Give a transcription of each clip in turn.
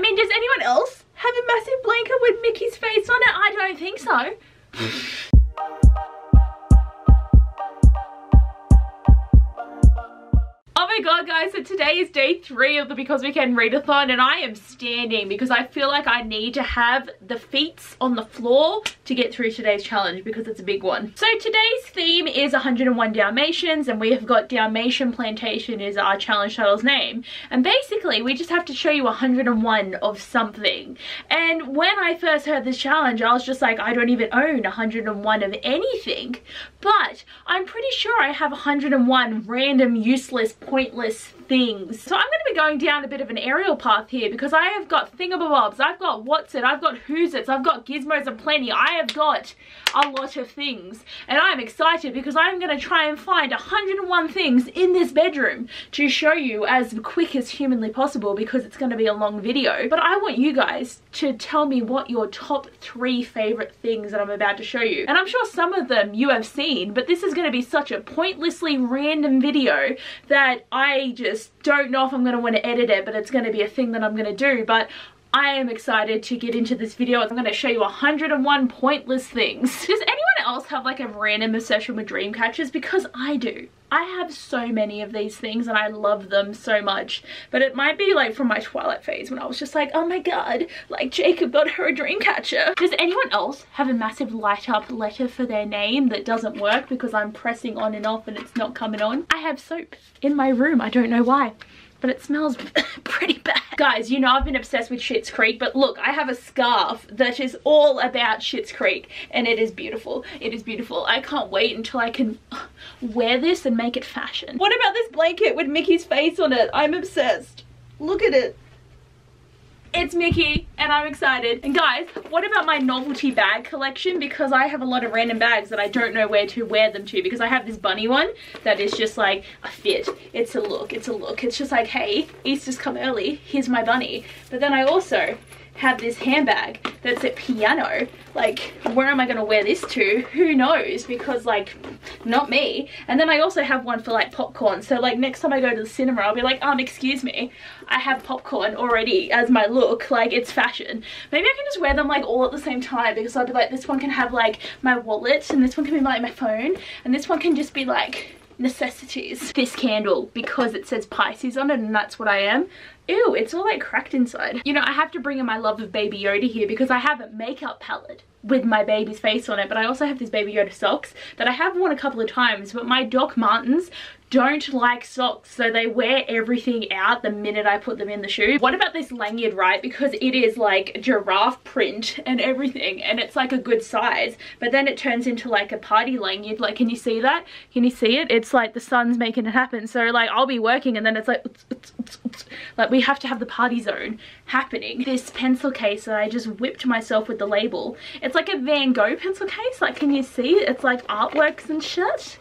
I mean, does anyone else have a massive blanket with Mickey's face on it? I don't think so. my god guys, so today is day three of the Because We Can readathon and I am standing because I feel like I need to have the feet on the floor to get through today's challenge because it's a big one. So today's theme is 101 Dalmatians and we have got Dalmatian Plantation is our challenge title's name. And basically we just have to show you 101 of something. And when I first heard this challenge I was just like I don't even own 101 of anything. But I'm pretty sure I have 101 random useless pointless things. So I'm going to be going down a bit of an aerial path here because I have got thingamabobs, I've got what's it, I've got who's it, I've got gizmos aplenty, I have got a lot of things. And I'm excited because I'm going to try and find 101 things in this bedroom to show you as quick as humanly possible because it's going to be a long video. But I want you guys to tell me what your top three favorite things that I'm about to show you. And I'm sure some of them you have seen, but this is going to be such a pointlessly random video that I just don't know if I'm going to want to edit it, but it's going to be a thing that I'm going to do. But I am excited to get into this video. I'm going to show you 101 pointless things. Does anyone else have like a random obsession with dream catchers? Because I do. I have so many of these things and I love them so much. But it might be like from my Twilight phase when I was just like, oh my god, like Jacob got her a dream catcher. Does anyone else have a massive light up letter for their name that doesn't work because I'm pressing on and off and it's not coming on? I have soap in my room. I don't know why but it smells pretty bad. Guys, you know I've been obsessed with Schitt's Creek, but look, I have a scarf that is all about Schitt's Creek, and it is beautiful. It is beautiful. I can't wait until I can wear this and make it fashion. What about this blanket with Mickey's face on it? I'm obsessed. Look at it. It's Mickey and I'm excited. And guys, what about my novelty bag collection? Because I have a lot of random bags that I don't know where to wear them to because I have this bunny one that is just like a fit. It's a look, it's a look. It's just like, hey, Easter's come early, here's my bunny. But then I also have this handbag that's at piano. Like where am I gonna wear this to? Who knows? Because like not me. And then I also have one for like popcorn. So like next time I go to the cinema I'll be like um excuse me I have popcorn already as my look. Like it's fashion. Maybe I can just wear them like all at the same time because I'll be like this one can have like my wallet and this one can be like my phone and this one can just be like necessities. This candle, because it says Pisces on it and that's what I am, ew, it's all like cracked inside. You know, I have to bring in my love of Baby Yoda here because I have a makeup palette with my baby's face on it, but I also have these Baby Yoda socks that I have worn a couple of times, but my Doc Martens don't like socks so they wear everything out the minute I put them in the shoe. What about this lanyard right because it is like giraffe print and everything and it's like a good size but then it turns into like a party lanyard like can you see that? Can you see it? It's like the sun's making it happen so like I'll be working and then it's like like we have to have the party zone happening. This pencil case that I just whipped myself with the label it's like a Van Gogh pencil case like can you see it's like artworks and shit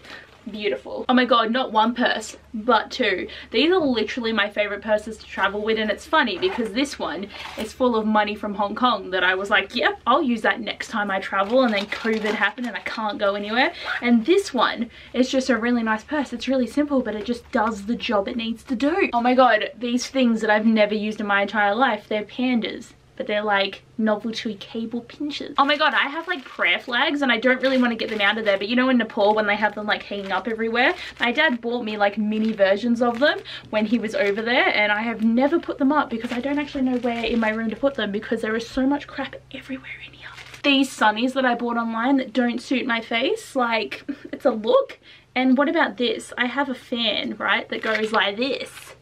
beautiful. Oh my god, not one purse, but two. These are literally my favorite purses to travel with and it's funny because this one is full of money from Hong Kong that I was like, yep, I'll use that next time I travel and then COVID happened and I can't go anywhere. And this one is just a really nice purse. It's really simple, but it just does the job it needs to do. Oh my god, these things that I've never used in my entire life, they're pandas but they're like novelty cable pinches. Oh my god, I have like prayer flags and I don't really want to get them out of there, but you know in Nepal when they have them like hanging up everywhere? My dad bought me like mini versions of them when he was over there and I have never put them up because I don't actually know where in my room to put them because there is so much crap everywhere in here. These sunnies that I bought online that don't suit my face, like it's a look. And what about this? I have a fan, right, that goes like this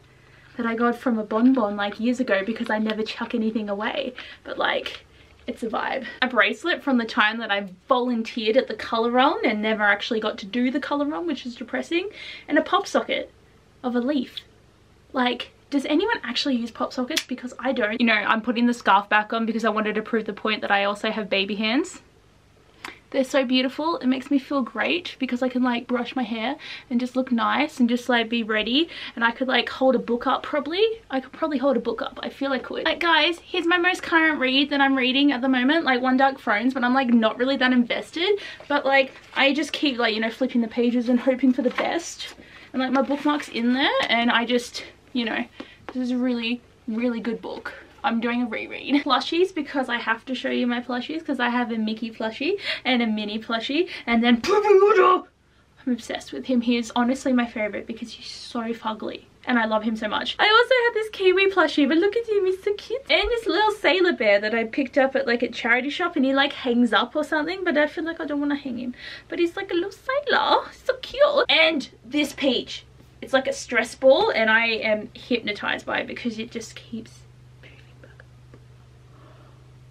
that I got from a bonbon like years ago because I never chuck anything away. But like, it's a vibe. A bracelet from the time that I volunteered at the colour run and never actually got to do the colour run, which is depressing. And a pop socket of a leaf. Like, does anyone actually use pop sockets? Because I don't. You know, I'm putting the scarf back on because I wanted to prove the point that I also have baby hands. They're so beautiful. It makes me feel great because I can like brush my hair and just look nice and just like be ready. And I could like hold a book up probably. I could probably hold a book up. I feel I could. Like guys, here's my most current read that I'm reading at the moment. Like One Dark Thrones, but I'm like not really that invested. But like I just keep like, you know, flipping the pages and hoping for the best. And like my bookmark's in there and I just, you know, this is a really, really good book. I'm doing a reread. Plushies because I have to show you my plushies because I have a Mickey plushie and a mini plushie and then I'm obsessed with him. He is honestly my favorite because he's so fugly and I love him so much. I also have this kiwi plushie, but look at him, he's so cute. And this little sailor bear that I picked up at like a charity shop and he like hangs up or something, but I feel like I don't want to hang him. But he's like a little sailor, so cute. And this peach, it's like a stress ball and I am hypnotized by it because it just keeps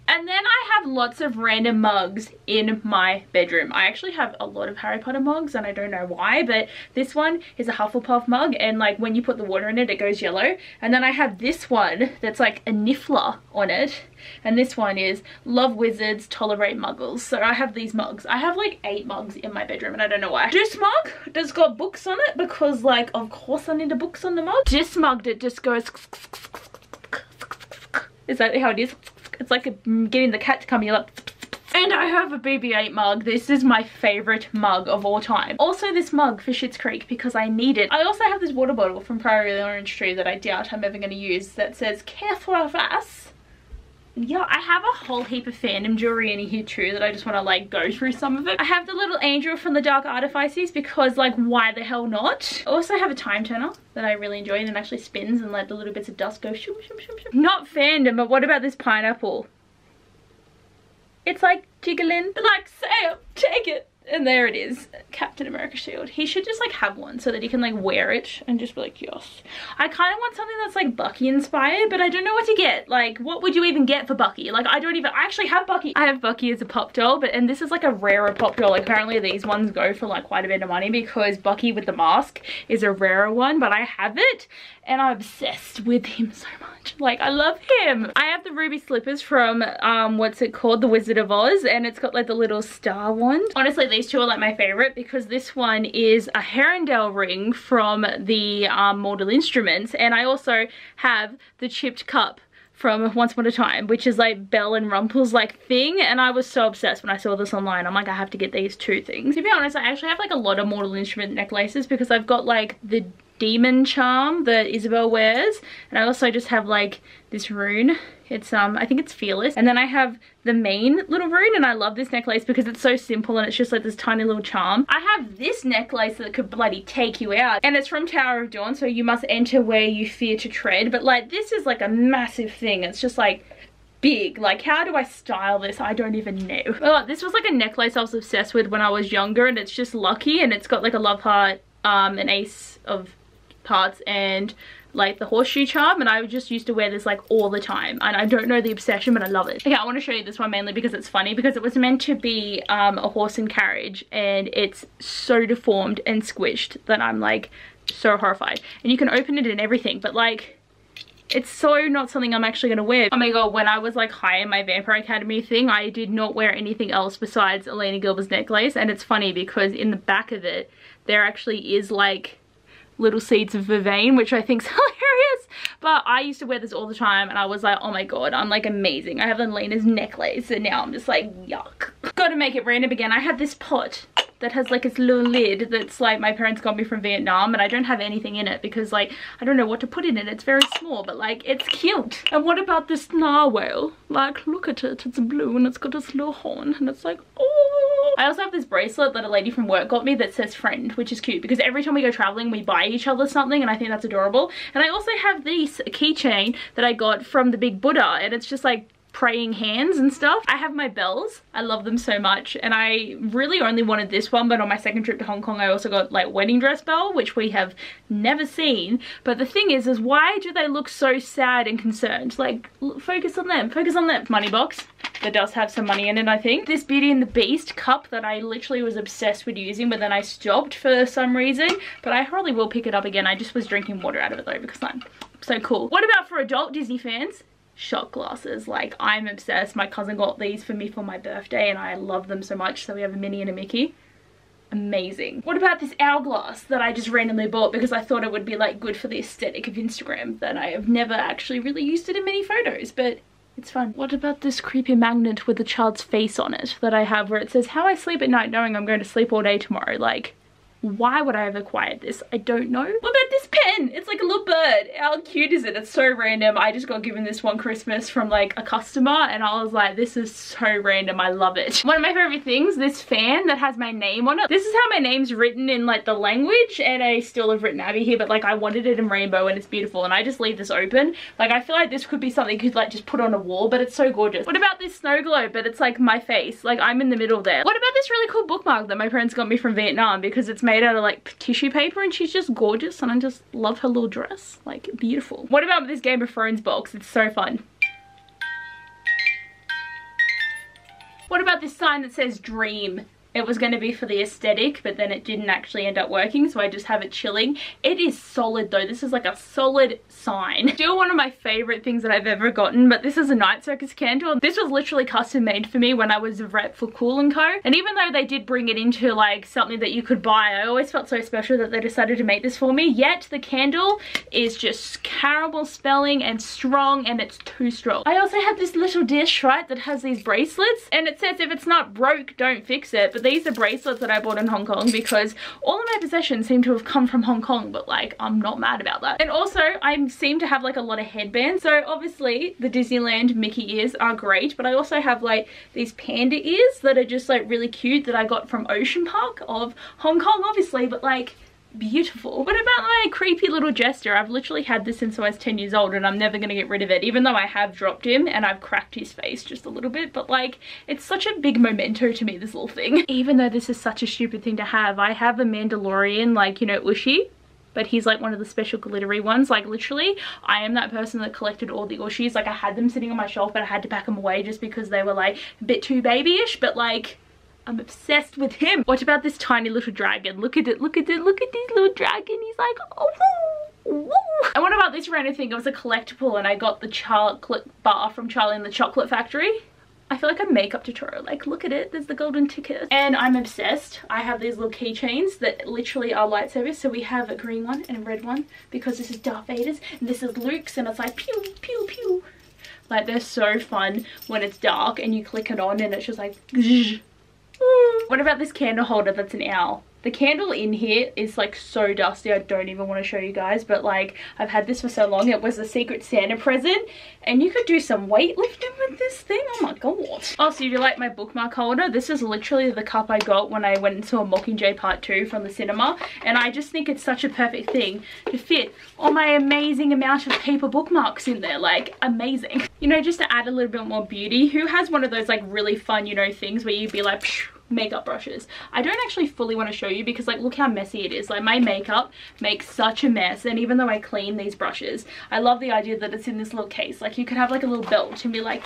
and then I have lots of random mugs in my bedroom. I actually have a lot of Harry Potter mugs and I don't know why, but this one is a Hufflepuff mug and like when you put the water in it, it goes yellow. And then I have this one that's like a Niffler on it. And this one is Love Wizards, Tolerate Muggles. So I have these mugs. I have like eight mugs in my bedroom and I don't know why. This mug just got books on it because like of course I need the books on the mug. This mug it just goes is that how it is? It's like a, getting the cat to come here like and I have a BB-8 mug. This is my favorite mug of all time. Also this mug for Schitt's Creek because I need it. I also have this water bottle from Priory Orange Tree that I doubt I'm ever going to use that says careful of us yeah i have a whole heap of fandom jewelry in here too that i just want to like go through some of it. I have the little angel from the dark artifices because like why the hell not? I also have a time turner that i really enjoy and it actually spins and like the little bits of dust go shoom, shoom, shoom, shoom. not fandom but what about this pineapple? It's like jiggling like sam take it and there it is captain america shield. He should just like have one so that he can like wear it and just be like yes. I kind of want something that's like bucky inspired but i don't know what to get. Like what would you even get for bucky? Like i don't even i actually have bucky. I have bucky as a pop doll but and this is like a rarer pop doll. Like, apparently these ones go for like quite a bit of money because bucky with the mask is a rarer one but i have it and i'm obsessed with him so much like i love him i have the ruby slippers from um what's it called the wizard of oz and it's got like the little star wand. honestly these two are like my favorite because this one is a Herondale ring from the um, Mortal Instruments and I also have the chipped cup from Once Upon a Time, which is like Belle and Rumple's like thing. And I was so obsessed when I saw this online. I'm like, I have to get these two things. To be honest, I actually have like a lot of Mortal Instrument necklaces because I've got like the demon charm that Isabelle wears. And I also just have like this rune it's, um, I think it's Fearless. And then I have the main little rune and I love this necklace because it's so simple and it's just like this tiny little charm. I have this necklace that could bloody take you out and it's from Tower of Dawn so you must enter where you fear to tread. But like this is like a massive thing. It's just like big like how do I style this I don't even know oh, this was like a necklace I was obsessed with when I was younger and it's just lucky and it's got like a love heart um an ace of hearts and like the horseshoe charm and I just used to wear this like all the time and I don't know the obsession but I love it. Okay I want to show you this one mainly because it's funny because it was meant to be um, a horse and carriage and it's so deformed and squished that I'm like so horrified and you can open it and everything but like it's so not something I'm actually going to wear. Oh my god, when I was like high in my Vampire Academy thing, I did not wear anything else besides Elena Gilbert's necklace. And it's funny because in the back of it, there actually is like little seeds of vervain, which I think is hilarious. But I used to wear this all the time and I was like, oh my god, I'm like amazing. I have Elena's necklace and now I'm just like, yuck. Gotta make it random again. I have this pot that has like this little lid that's like my parents got me from Vietnam and I don't have anything in it because like I don't know what to put in it. It's very small but like it's cute. And what about this narwhal? Like look at it. It's blue and it's got this little horn and it's like oh. I also have this bracelet that a lady from work got me that says friend which is cute because every time we go traveling we buy each other something and I think that's adorable. And I also have this keychain that I got from the big Buddha and it's just like praying hands and stuff. I have my bells. I love them so much. And I really only wanted this one, but on my second trip to Hong Kong, I also got like wedding dress bell, which we have never seen. But the thing is, is why do they look so sad and concerned? Like, focus on them, focus on them. Money box that does have some money in it, I think. This Beauty and the Beast cup that I literally was obsessed with using, but then I stopped for some reason. But I probably will pick it up again. I just was drinking water out of it though because I'm so cool. What about for adult Disney fans? shot glasses like i'm obsessed my cousin got these for me for my birthday and i love them so much so we have a minnie and a mickey amazing what about this hourglass that i just randomly bought because i thought it would be like good for the aesthetic of instagram that i have never actually really used it in many photos but it's fun. What about this creepy magnet with a child's face on it that I have where it says how I sleep at night knowing I'm going to sleep all day tomorrow? Like, Why would I have acquired this? I don't know. What about this pen? It's like a little bird. How cute is it? It's so random. I just got given this one Christmas from like a customer and I was like, this is so random. I love it. One of my favorite things, this fan that has my name on it. This is how my name's written in like the language and I still have written Abby here, but like I wanted it in rainbow and it's beautiful and I just leave this open. Like I feel like this could be something you could like just put on a wall, but it's so gorgeous. What about this snow globe? But it's like my face. Like I'm in the middle there. What about this really cool bookmark that my parents got me from Vietnam because it's made out of like tissue paper and she's just gorgeous and I just love her little dress. Like beautiful. What about this Game of Thrones box? It's so fun. What about this sign that says dream? It was going to be for the aesthetic, but then it didn't actually end up working, so I just have it chilling. It is solid though. This is like a solid sign. Still one of my favorite things that I've ever gotten, but this is a Night Circus candle. This was literally custom made for me when I was a rep for Cool & Co. And even though they did bring it into like something that you could buy, I always felt so special that they decided to make this for me. Yet the candle is just caramel spelling and strong and it's too strong. I also have this little dish, right, that has these bracelets and it says if it's not broke, don't fix it. But these are bracelets that I bought in Hong Kong because all of my possessions seem to have come from Hong Kong, but like I'm not mad about that. And also I seem to have like a lot of headbands. So obviously the Disneyland Mickey ears are great, but I also have like these panda ears that are just like really cute that I got from Ocean Park of Hong Kong obviously, but like beautiful. What about my creepy little jester? I've literally had this since I was 10 years old and I'm never going to get rid of it even though I have dropped him and I've cracked his face just a little bit but like it's such a big memento to me this little thing. Even though this is such a stupid thing to have I have a Mandalorian like you know Ooshie but he's like one of the special glittery ones like literally I am that person that collected all the Ooshies like I had them sitting on my shelf but I had to pack them away just because they were like a bit too babyish but like I'm obsessed with him. What about this tiny little dragon? Look at it, look at it, look at this little dragon. He's like, oh, woo, woo. And what about this random thing? It was a collectible and I got the chocolate bar from Charlie and the Chocolate Factory. I feel like a makeup tutorial. Like, look at it. There's the golden ticket. And I'm obsessed. I have these little keychains that literally are lightsabers. So we have a green one and a red one because this is Darth Vader's and this is Luke's and it's like pew, pew, pew. Like, they're so fun when it's dark and you click it on and it's just like... What about this candle holder that's an owl? The candle in here is like so dusty I don't even want to show you guys but like I've had this for so long it was a secret Santa present and you could do some weightlifting with this thing oh my god. Oh so you like my bookmark holder this is literally the cup I got when I went and saw Mockingjay part 2 from the cinema and I just think it's such a perfect thing to fit all my amazing amount of paper bookmarks in there like amazing. You know just to add a little bit more beauty who has one of those like really fun you know things where you'd be like makeup brushes. I don't actually fully want to show you because like look how messy it is. Like my makeup makes such a mess and even though I clean these brushes, I love the idea that it's in this little case. Like you could have like a little belt and be like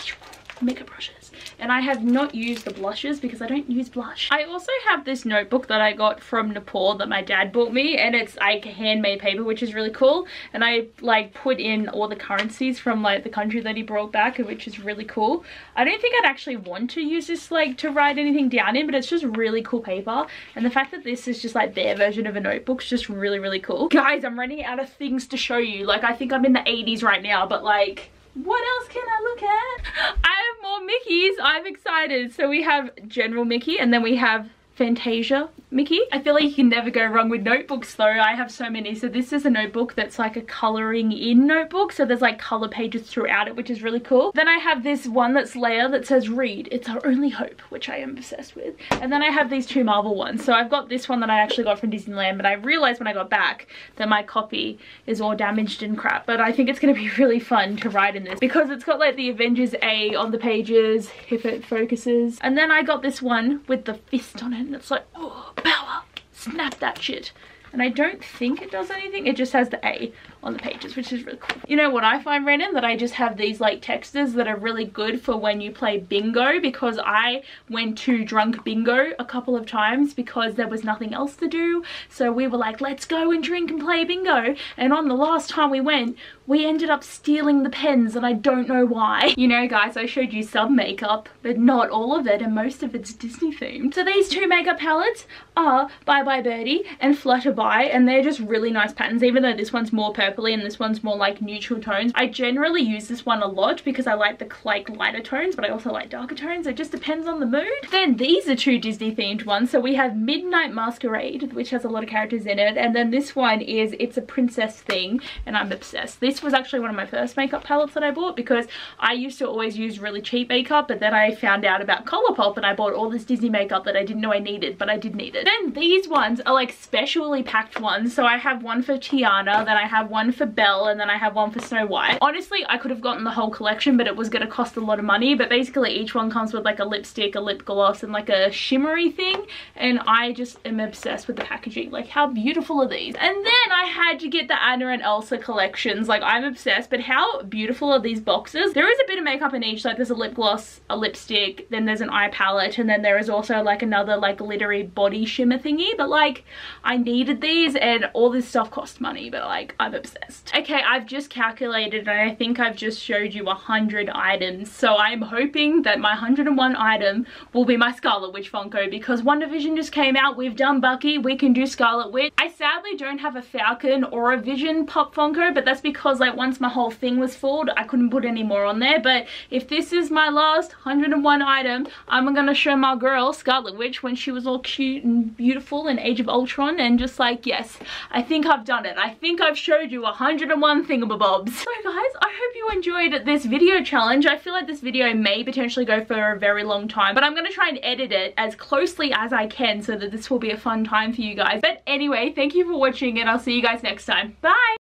makeup brushes and I have not used the blushes because I don't use blush. I also have this notebook that I got from Nepal that my dad bought me and it's like handmade paper which is really cool and I like put in all the currencies from like the country that he brought back which is really cool. I don't think I'd actually want to use this like to write anything down in but it's just really cool paper and the fact that this is just like their version of a notebook is just really really cool. Guys I'm running out of things to show you like I think I'm in the 80s right now but like what else can I look at? I have more Mickeys. I'm excited. So we have General Mickey and then we have Fantasia Mickey. I feel like you can never go wrong with notebooks though. I have so many. So this is a notebook that's like a coloring in notebook. So there's like color pages throughout it, which is really cool. Then I have this one that's Leia that says read. It's our only hope, which I am obsessed with. And then I have these two Marvel ones. So I've got this one that I actually got from Disneyland, but I realized when I got back that my copy is all damaged and crap. But I think it's going to be really fun to write in this because it's got like the Avengers A on the pages if it focuses. And then I got this one with the fist on it and it's like, oh, power, snap that shit. And I don't think it does anything. It just has the A on the pages, which is really cool. You know what I find random? That I just have these like textures that are really good for when you play bingo because I went to drunk bingo a couple of times because there was nothing else to do. So we were like, let's go and drink and play bingo. And on the last time we went, we ended up stealing the pens and I don't know why. You know guys, I showed you some makeup, but not all of it and most of it's Disney themed. So these two makeup palettes are Bye Bye Birdie and Flutterby and they're just really nice patterns even though this one's more purpley and this one's more like neutral tones. I generally use this one a lot because I like the like lighter tones but I also like darker tones. It just depends on the mood. Then these are two Disney themed ones. So we have Midnight Masquerade which has a lot of characters in it and then this one is It's a Princess Thing and I'm obsessed. This was actually one of my first makeup palettes that I bought because I used to always use really cheap makeup but then I found out about Colourpop and I bought all this Disney makeup that I didn't know I needed but I did need it. Then these ones are like specially packed ones. So I have one for Tiana, then I have one for Belle, and then I have one for Snow White. Honestly, I could have gotten the whole collection, but it was going to cost a lot of money. But basically each one comes with like a lipstick, a lip gloss, and like a shimmery thing. And I just am obsessed with the packaging. Like how beautiful are these? And then I had to get the Anna and Elsa collections. Like I'm obsessed, but how beautiful are these boxes? There is a bit of makeup in each. Like there's a lip gloss, a lipstick, then there's an eye palette, and then there is also like another like glittery body shimmer thingy. But like I needed these and all this stuff cost money, but like I'm obsessed. Okay, I've just calculated and I think I've just showed you 100 items. So I'm hoping that my 101 item will be my Scarlet Witch Funko because WandaVision just came out. We've done Bucky, we can do Scarlet Witch. I sadly don't have a Falcon or a Vision Pop Funko, but that's because like once my whole thing was filled, I couldn't put any more on there. But if this is my last 101 item, I'm gonna show my girl Scarlet Witch when she was all cute and beautiful in Age of Ultron and just like, yes, I think I've done it. I think I've showed you 101 thingamabobs. So guys, I hope you enjoyed this video challenge. I feel like this video may potentially go for a very long time, but I'm going to try and edit it as closely as I can so that this will be a fun time for you guys. But anyway, thank you for watching and I'll see you guys next time. Bye!